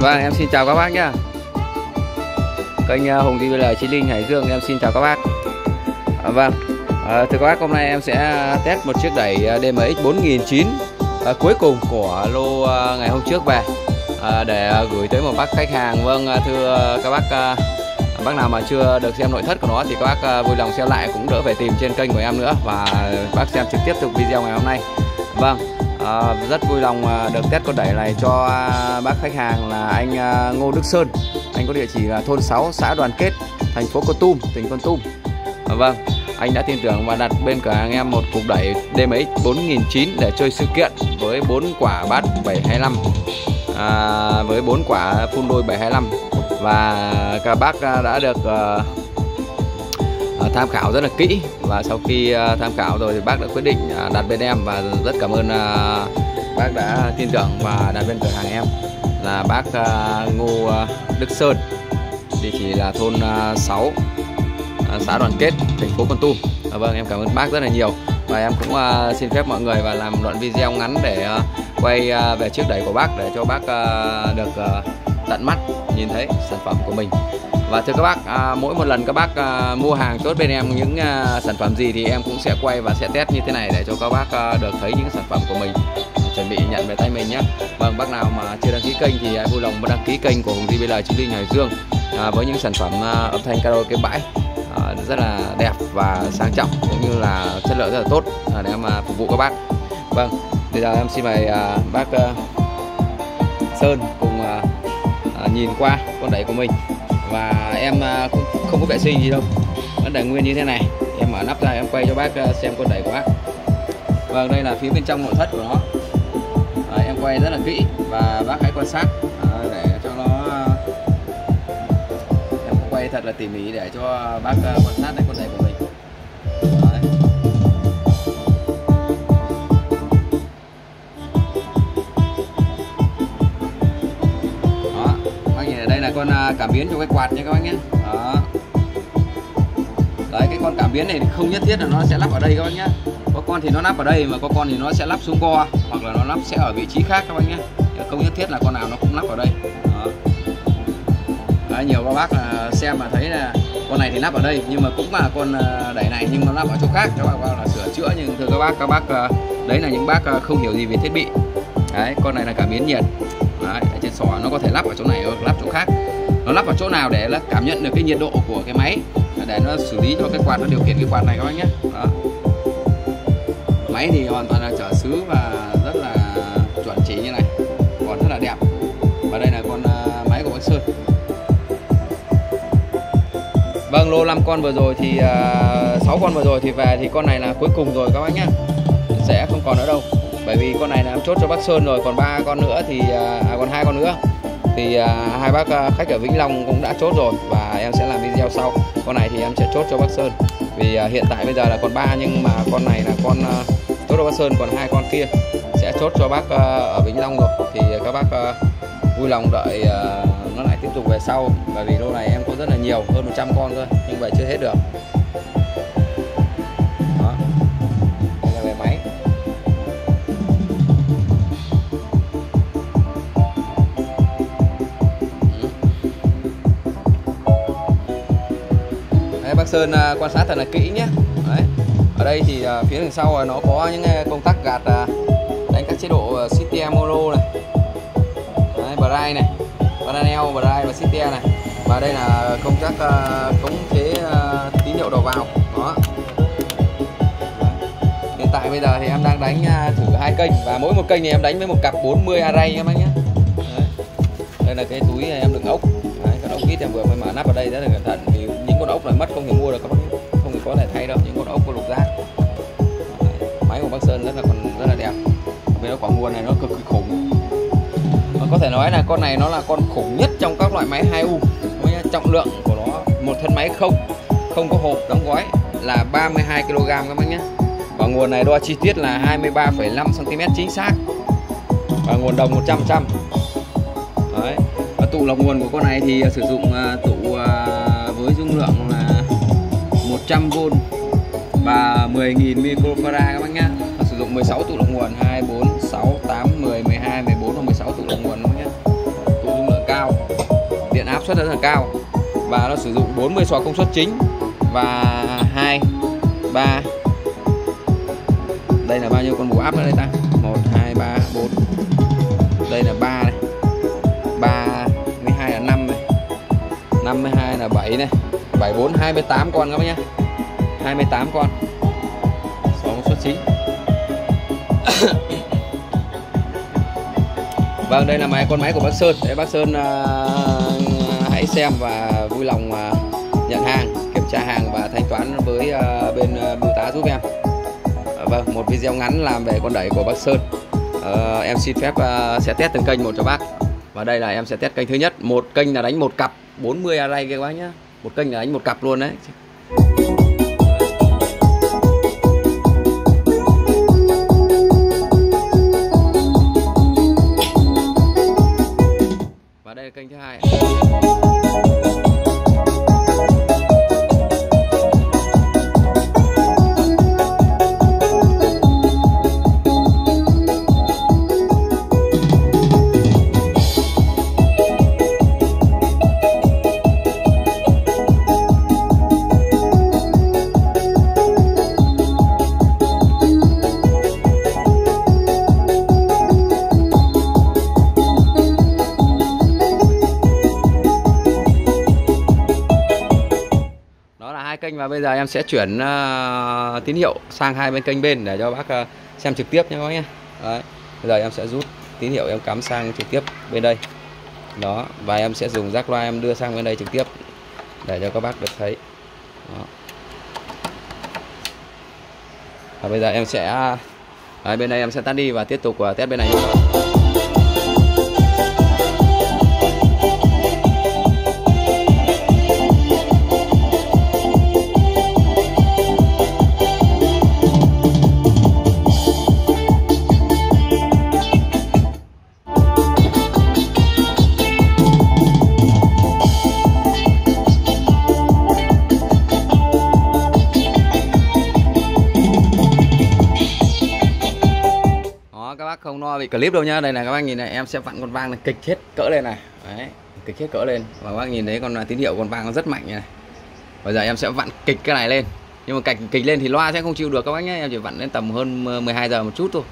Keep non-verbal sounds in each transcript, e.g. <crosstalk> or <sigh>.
Vâng, em xin chào các bác nhá. Kênh à, Hùng TV là Chí Linh Hải Dương em xin chào các bác. À, vâng, à, thưa các bác hôm nay em sẽ à, test một chiếc đẩy à, DMX 4009 à, cuối cùng của lô à, ngày hôm trước về à, để gửi tới một bác khách hàng. Vâng, thưa các bác à, bác nào mà chưa được xem nội thất của nó thì các bác vui lòng xem lại cũng đỡ phải tìm trên kênh của em nữa và bác xem trực tiếp từ video ngày hôm nay. Vâng, à, rất vui lòng ờ, được test con đẩy này cho à, bác khách hàng là anh à, Ngô Đức Sơn. Anh có địa chỉ là thôn 6 xã Đoàn Kết thành phố Con Tum tỉnh Con Tum. À, vâng anh đã tin tưởng và đặt bên cửa hàng em một cục đẩy DMX 4009 để chơi sự kiện với 4 quả bát 725 à, với 4 quả phun đôi 725 và các bác à, đã được uh, Ờ, tham khảo rất là kỹ. Và sau khi ờ, tham khảo rồi thì bác đã quyết định ờ, đặt bên em và rất cảm ơn bác đã tin tưởng và đặt bên cửa hàng em. Là bác Ngô Đức Sơn, địa chỉ là thôn 6 xã Đoàn Kết, thành phố Con Tum. Vâng em cảm ơn bác rất là nhiều. Và em cũng xin phép mọi người và làm một đoạn video ngắn để quay về chiếc đẩy của bác để cho bác được tận mắt nhìn thấy sản phẩm của mình và thưa các bác à, mỗi một lần các bác à, mua hàng chốt bên em những à, sản phẩm gì thì em cũng sẽ quay và sẽ test như thế này để cho các bác à, được thấy những sản phẩm của mình. Chuẩn bị nhận về tay mình nhé. Vâng bác nào mà chưa đăng ký kênh thì hãy vui lòng đăng ký kênh của Hùng JBL Chí Linh Hải Dương à, với những sản phẩm à, âm thanh karaoke bãi à, rất là đẹp và sang trọng cũng như là chất lượng rất là tốt à, để mà phục vụ các bác. Vâng bây giờ em xin mời à, bác à, Sơn cùng à, à, nhìn qua con đẩy của mình và em à, không, không có vệ sinh gì đâu. Vẫn để nguyên như thế này. Em mở nắp ra em quay cho bác à, xem con đẩy của bác. Vâng đây là phía bên trong nội thất của nó. À, em quay rất là kỹ. Và bác hãy quan sát à, để cho nó à, em quay thật là tỉ mỉ để cho bác quan sát đây con cả cảm biến cho cái quạt nha các bác nhé. Đó. Đấy cái con cảm biến này không nhất thiết là nó sẽ lắp ở đây các bác nhé. Có con thì nó lắp ở đây mà có con thì nó sẽ lắp xuống co hoặc là nó lắp sẽ ở vị trí khác các bác nhé. Không nhất thiết là con nào nó cũng lắp ở đây. Đó. Đấy, nhiều các bác là xem mà thấy là con này thì lắp ở đây nhưng mà cũng là con à, đẩy này nhưng nó lắp ở chỗ khác. Các bác là sửa chữa nhưng thưa các bác các bác à, đấy là những bác à, không hiểu gì về thiết bị. Đấy con này là cảm biến nhiệt. Đấy, ở trên sò nó có thể lắp ở chỗ này hoặc lắp chỗ khác nó lắp vào chỗ nào để nó cảm nhận được cái nhiệt độ của cái máy. Để nó xử lý cho cái quạt nó điều khiển cái quạt này các bác nhé. Đó. máy thì hoàn toàn là trở xứ và rất là chuẩn chỉ như này. Còn rất là đẹp. Và đây là con à, máy của bác Sơn. Vâng lô 5 con vừa rồi thì à, uh, 6 con vừa rồi thì về thì con này là cuối cùng rồi các bác nhé. Sẽ không còn nữa đâu. Bởi vì con này là em chốt cho bác Sơn rồi còn ba con nữa thì à, à còn hai con nữa thì à, hai bác à, khách ở Vĩnh Long cũng đã chốt rồi và em sẽ làm video sau. Con này thì em sẽ chốt cho bác Sơn. Vì à, hiện tại bây giờ là còn ba nhưng mà con này là con à, chốt cho bác Sơn còn hai con kia sẽ chốt cho bác à, ở Vĩnh Long rồi. Thì các bác à, vui lòng đợi à, nó lại tiếp tục về sau. Bởi vì lô này em có rất là nhiều hơn 100 con thôi nhưng vậy chưa hết được. Sơn à, quan sát thật là kỹ nhé. Đấy. ở đây thì à, phía đằng sau nó có những à, công tắc gạt à, đánh các chế độ à, Citia Mono này. Đấy, Bride này Panel, Bride và Citia này. Và đây là công tắc à, cống chế tín hiệu đầu vào. Đó. Hiện tại bây giờ thì em đang đánh thử hai kênh. Và mỗi một kênh thì em đánh với một cặp 40 array các bác nhé. Đấy. đây là cái túi em đựng ốc. Đấy, cái ốc vít em vừa mới mở nắp ở đây rất là cẩn thận ốc là mất không thể mua được các bác không thể có thể thay đâu những con ốc có lục giác. Máy của bác sơn rất là còn rất là đẹp. Vì nó quả nguồn này nó cực kỳ khủng. Mà có thể nói là con này nó là con khủng nhất trong các loại máy 2U trọng lượng của nó một thân máy không không có hộp đóng gói là 32 kg các bác nhé. Và nguồn này đo chi tiết là 23,5 cm chính xác. Và nguồn đồng 100 trăm Đấy. và tụ lọc nguồn của con này thì sử dụng à, tụ à, với dung lượng là 100V và 10.000 microfarad các bác nhá. Và sử dụng 16 tụ lọc nguồn 2 4 6 8 10 12 14 và 16 tụ lọc nguồn các bác nhá. Tụ dung lượng cao, điện áp suất rất là cao và nó sử dụng 40 xò công suất chính và 2 3 đây là bao nhiêu con bù áp ở đây ta? 1 2 3 4 đây là 3 này. 3 52 là 7 này. 74 28 con các bác nhá. 28 con. Số xuất suất chính. <coughs> Vâng đây là máy con máy của bác Sơn. Đấy bác Sơn uh, hãy xem và vui lòng uh, nhận hàng kiểm tra hàng và thanh toán với uh, bên uh, bưu tá giúp em. Uh, Vâng một video ngắn làm về con đẩy của bác Sơn. Uh, Em xin phép uh, sẽ test từng kênh một cho bác. Và đây là em sẽ test kênh thứ nhất. Một kênh là đánh một cặp. 40 array kia các bác nhá. Một kênh là anh một cặp luôn đấy. Kênh và bây giờ em sẽ chuyển uh, tín hiệu sang hai bên kênh bên để cho bác uh, xem trực tiếp nhé các bác nhé Đấy. bây giờ em sẽ rút tín hiệu em cắm sang trực tiếp bên đây đó và em sẽ dùng rác loa em đưa sang bên đây trực tiếp để cho các bác được thấy đó. và bây giờ em sẽ à, Đấy, bên đây em sẽ tắt đi và tiếp tục uh, test bên này nhé. Bị clip đâu nhá, Đây là các bác nhìn này, em sẽ vặn con vang này, kịch hết, cỡ lên này. Đấy, kịch hết cỡ lên. Và các bác nhìn thấy con à, tín hiệu con vang nó rất mạnh này. Bây giờ em sẽ vặn kịch cái này lên. Nhưng mà kịch kịch lên thì loa sẽ không chịu được các bác nhé, Em chỉ vặn lên tầm hơn 12 giờ một chút thôi.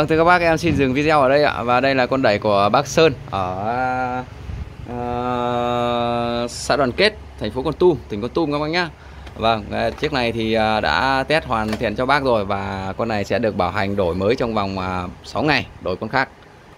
Vâng thưa các bác em xin dừng video ở đây ạ. Và đây là con đẩy của bác Sơn Ở uh, xã Đoàn Kết thành phố Con Tum tỉnh Con Tum các bác nhá. Vâng ờ, chiếc này thì ờ, đã test hoàn thiện cho bác rồi Và con này sẽ được bảo hành đổi mới trong vòng 6 ngày Đổi con khác.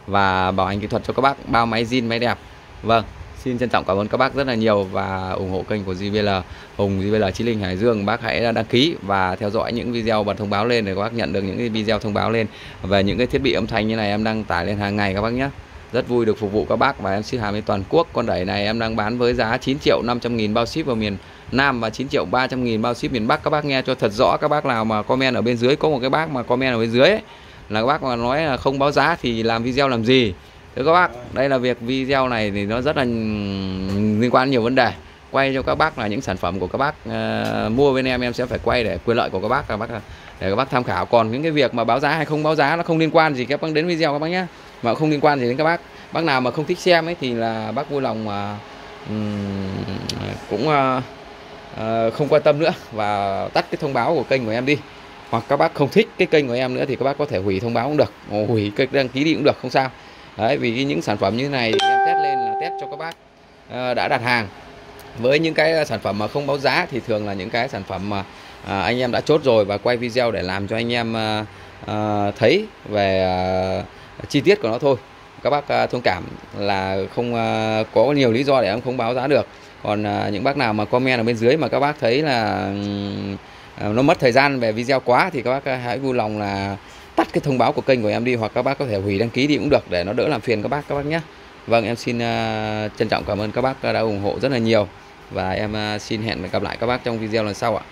Và bảo hành kỹ thuật cho các bác bao máy zin máy đẹp. Vâng xin trân trọng cảm ơn các bác rất là nhiều và ủng hộ kênh của JBL Hùng JBL Chí Linh Hải Dương. Bác hãy đăng ký và theo dõi những video bật thông báo lên để các bác nhận được những cái video thông báo lên về những cái thiết bị âm thanh như này em đăng tải lên hàng ngày các bác nhé. Rất vui được phục vụ các bác và em ship hàng đến toàn quốc. Con đẩy này em đang bán với giá 9 triệu 500 nghìn bao ship vào miền Nam và 9 triệu 300 nghìn bao ship miền Bắc. Các bác nghe cho thật rõ các bác nào mà comment ở bên dưới có một cái bác mà comment ở bên dưới ấy, là các bác mà nói là không báo giá thì làm video làm gì? Thưa các bác đây là việc video này thì nó rất là liên quan nhiều vấn đề. Quay cho các bác là những sản phẩm của các bác uh, mua bên em em sẽ phải quay để quyền lợi của các bác các bác để các bác tham khảo. Còn những cái việc mà báo giá hay không báo giá nó không liên quan gì các bác đến video các bác nhé. Mà không liên quan gì đến các bác. Bác nào mà không thích xem ấy thì là bác vui lòng mà uh, cũng uh, uh, không quan tâm nữa và tắt cái thông báo của kênh của em đi. Hoặc các bác không thích cái kênh của em nữa thì các bác có thể hủy thông báo cũng được. Hủy kênh đăng ký đi cũng được không sao đấy, vì những sản phẩm như này thì em test lên là test cho các bác ờ, đã đặt hàng. Với những cái ờ, sản phẩm mà không báo giá thì thường là những cái sản phẩm mà à, anh em đã chốt rồi và quay video để làm cho anh em ờ, thấy về chi tiết của nó thôi. Các bác thông cảm là không có nhiều lý do để em không báo giá được. Còn những bác nào mà comment ở bên dưới mà các bác thấy là nó mất thời gian về video quá thì các bác hãy vui lòng là tắt cái thông báo của kênh của em đi hoặc các bác có thể hủy đăng ký đi cũng được để nó đỡ làm phiền các bác các bác nhé. Vâng em xin uh, trân trọng cảm ơn các bác đã ủng hộ rất là nhiều. Và em uh, xin hẹn gặp lại các bác trong video lần sau ạ.